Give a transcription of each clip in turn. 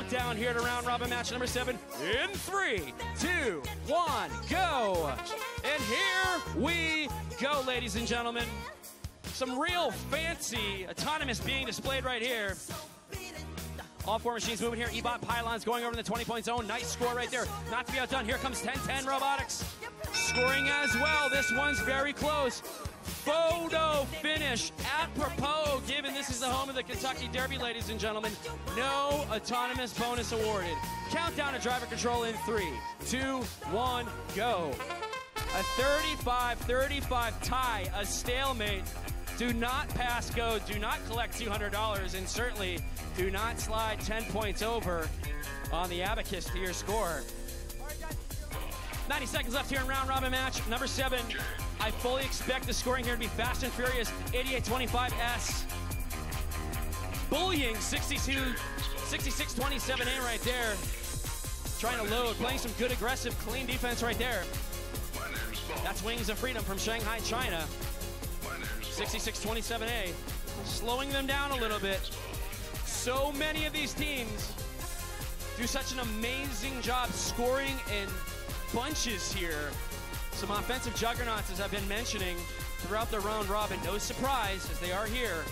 countdown here to round robin match number seven in three, two, one, go. And here we go, ladies and gentlemen. Some real fancy autonomous being displayed right here. All four machines moving here. E-Bot Pilons going over in the 20 point zone. Nice score right there. Not to be outdone. Here comes TenTon Robotics. Scoring as well. This one's very close. Photo finish apropos, given this is the home of the Kentucky Derby, ladies and gentlemen. No autonomous bonus awarded. Countdown to driver control in three, two, one, go. A 35 35 tie, a stalemate. Do not pass go, do not collect $200, and certainly do not slide 10 points over on the abacus to your score. 90 seconds left here in round robin match. Number seven, I fully expect the scoring here to be fast and furious. 88-25S. Bullying 62, 66-27A right there. Trying to load, playing some good aggressive, clean defense right there. That's Wings of Freedom from Shanghai, China. 66-27A. Slowing them down a little bit. So many of these teams do such an amazing job scoring in bunches here. Some offensive juggernauts, as I've been mentioning, throughout the round robin. No surprise, as they are here,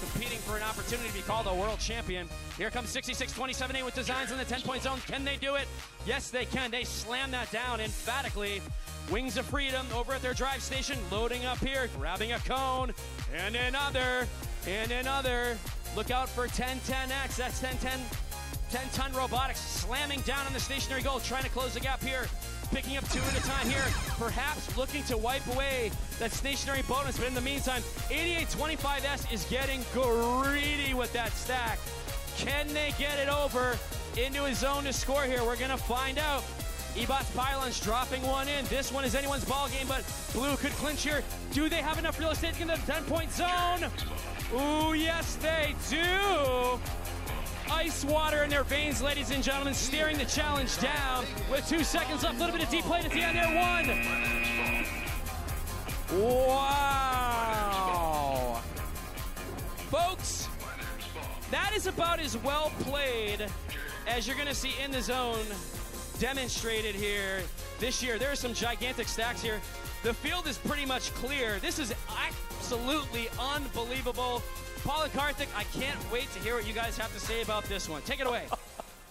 competing for an opportunity to be called a world champion. Here comes 66-27A with designs in the 10-point zone. Can they do it? Yes, they can. They slam that down emphatically. Wings of Freedom over at their drive station, loading up here, grabbing a cone, and another, and another. Look out for 10-10X. That's 10-10 TenTon robotics slamming down on the stationary goal, trying to close the gap here. Picking up two at a time here, perhaps looking to wipe away that stationary bonus. But in the meantime, 8825S is getting greedy with that stack. Can they get it over into his zone to score here? We're going to find out. E-Bot's Pilons dropping one in. This one is anyone's ball game, but Blue could clinch here. Do they have enough real estate in the 10 point zone? Ooh, yes, they do ice water in their veins, ladies and gentlemen, staring the challenge down with two seconds left. A little bit of deep plate at the end there. One. Wow. Folks, that is about as well played as you're going to see in the zone demonstrated here this year. There are some gigantic stacks here. The field is pretty much clear. This is absolutely unbelievable. Paul and Karthik, I can't wait to hear what you guys have to say about this one. Take it away.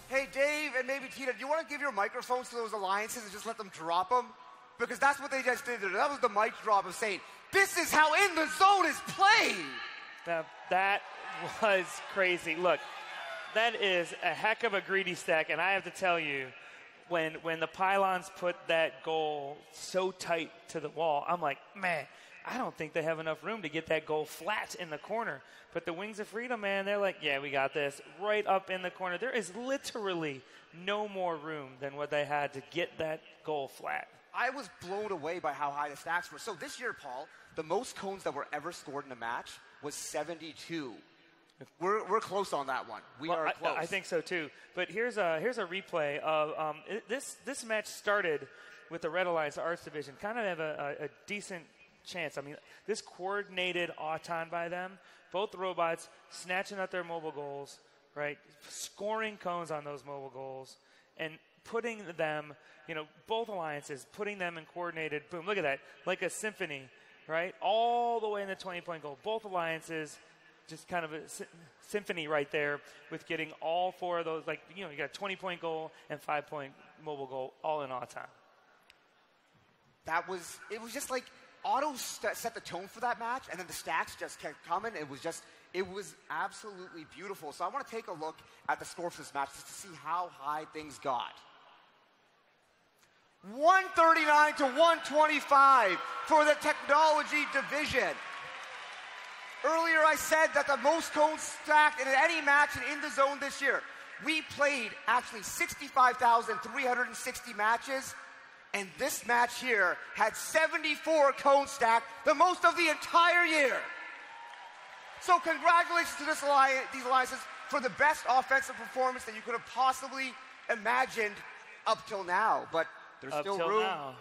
Hey, Dave and maybe Tina, do you want to give your microphones to those alliances and just let them drop them? Because that's what they just did. That was the mic drop of saying, this is how in the zone is played. Now, that was crazy. Look, that is a heck of a greedy stack, and I have to tell you, when when the Pilons put that goal so tight to the wall, I'm like, man, I don't think they have enough room to get that goal flat in the corner. But the Wings of Freedom, man, they're like, yeah, we got this right up in the corner. There is literally no more room than what they had to get that goal flat. I was blown away by how high the stacks were. So this year, Paul, the most cones that were ever scored in a match was 72. We're, we're close on that one. We well, are close. I, I, think so too. But here's a here's a replay of um, it, this this match started with the Red Alliance Arts Division. Kind of have a, a, a decent chance. I mean, this coordinated auton by them, both robots snatching at their mobile goals, right? Scoring cones on those mobile goals and putting them, you know, both alliances, putting them in coordinated, boom, look at that, like a symphony, right? All the way in the 20 point goal. Both alliances, just kind of a symphony right there with getting all four of those, like, you know, you got a 20 point goal and five point mobile goal all in auton. That was, it was just like, Auto st- set the tone for that match, and then the stacks just kept coming. It was just, it was absolutely beautiful. So I want to take a look at the score for this match just to see how high things got. 139 to 125 for the technology division. Earlier, I said that the most cones stacked in any match in the zone this year. We played actually 65,360 matches. And this match here had 74 cone stack, the most of the entire year. So congratulations to this alliance, these alliances for the best offensive performance that you could have possibly imagined up till now. But there's up still room. Now.